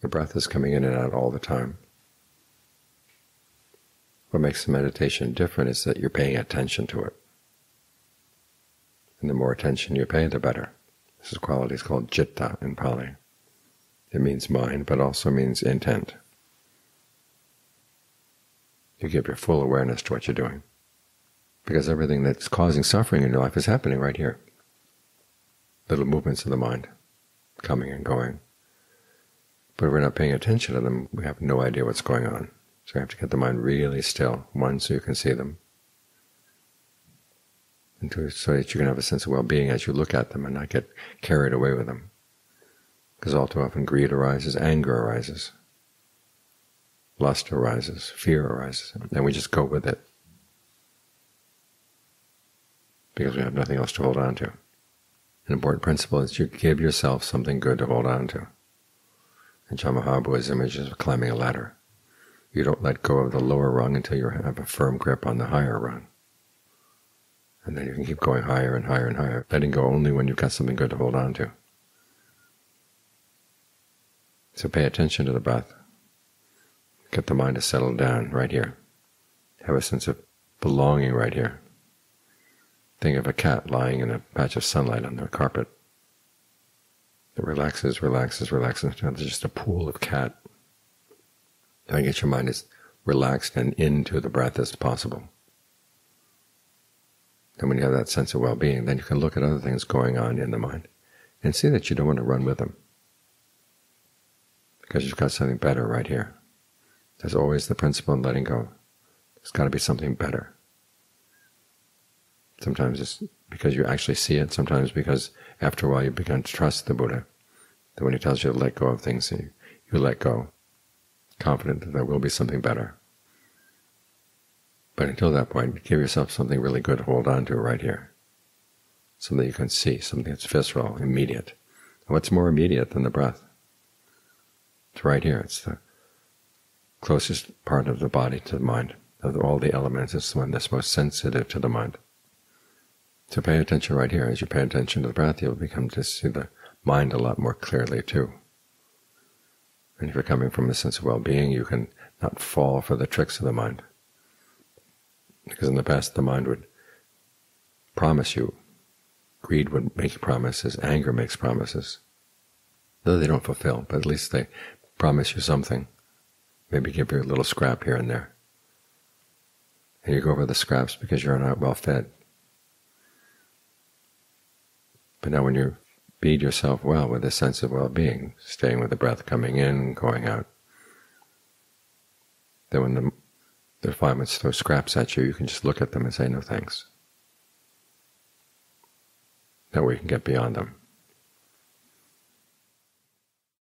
The breath is coming in and out all the time. What makes the meditation different is that you're paying attention to it. And the more attention you pay, the better. This is quality is called citta in Pali. It means mind, but also means intent. You give your full awareness to what you're doing, because everything that's causing suffering in your life is happening right here. Little movements of the mind, coming and going. But we're not paying attention to them, we have no idea what's going on. So we have to get the mind really still, one, so you can see them, and to, so that you can have a sense of well-being as you look at them and not get carried away with them. Because all too often greed arises, anger arises, lust arises, fear arises, and we just go with it because we have nothing else to hold on to. An important principle is you give yourself something good to hold on to. And Maha image is climbing a ladder. You don't let go of the lower rung until you have a firm grip on the higher rung. And then you can keep going higher and higher and higher, letting go only when you've got something good to hold on to. So pay attention to the breath. Get the mind to settle down right here. Have a sense of belonging right here. Think of a cat lying in a patch of sunlight on the carpet. It relaxes, relaxes, relaxes. There's just a pool of cat. Try get your mind as relaxed and into the breath as possible. And when you have that sense of well-being, then you can look at other things going on in the mind and see that you don't want to run with them because you've got something better right here. There's always the principle in letting go. There's got to be something better. Sometimes it's because you actually see it, sometimes because after a while you begin to trust the Buddha, that when he tells you to let go of things, you, you let go, confident that there will be something better. But until that point, give yourself something really good to hold on to right here, something you can see, something that's visceral, immediate. And what's more immediate than the breath? It's right here. It's the closest part of the body to the mind. Of all the elements, it's the one that's most sensitive to the mind. So pay attention right here. As you pay attention to the breath, you'll become to see the mind a lot more clearly too. And if you're coming from a sense of well-being, you can not fall for the tricks of the mind. Because in the past the mind would promise you, greed would make promises, anger makes promises, though they don't fulfill, but at least they promise you something, maybe give you a little scrap here and there. And you go over the scraps because you're not well fed. But now when you feed yourself well with a sense of well-being, staying with the breath coming in, and going out, then when the the refinements throw scraps at you, you can just look at them and say no thanks. That way you can get beyond them.